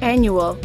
annual.